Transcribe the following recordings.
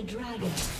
the dragon.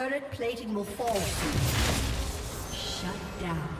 Turret plating will fall Shut down.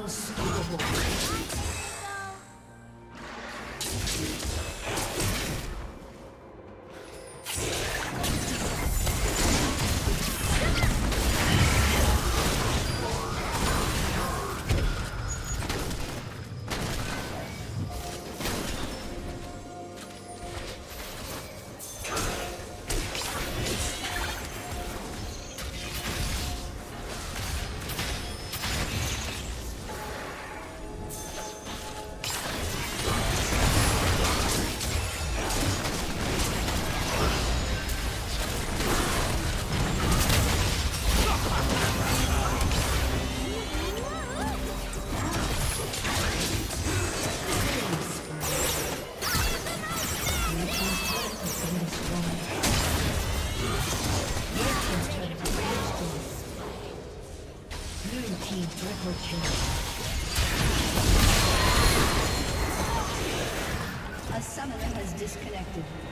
has Здравствуйте.